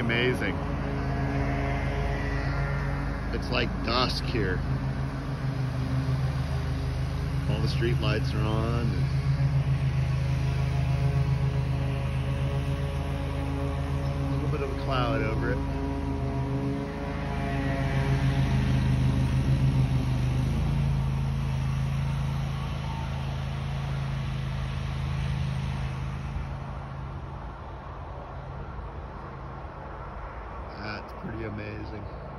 amazing. It's like dusk here. All the street lights are on. A little bit of a cloud over it. That's pretty amazing.